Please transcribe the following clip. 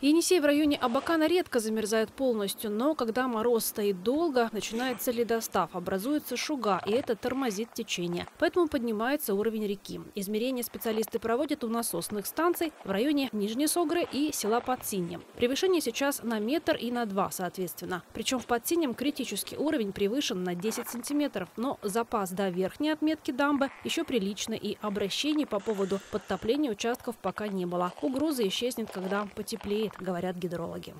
Енисей в районе Абакана редко замерзает полностью, но когда мороз стоит долго, начинается ледостав, образуется шуга, и это тормозит течение. Поэтому поднимается уровень реки. Измерения специалисты проводят у насосных станций в районе Нижней Согры и села Подсинье. Превышение сейчас на метр и на два, соответственно. Причем в Подсиньем критический уровень превышен на 10 сантиметров, но запас до верхней отметки дамбы еще приличный, и обращений по поводу подтопления участков пока не было. Угроза исчезнет, когда потеплеет говорят гидрологи.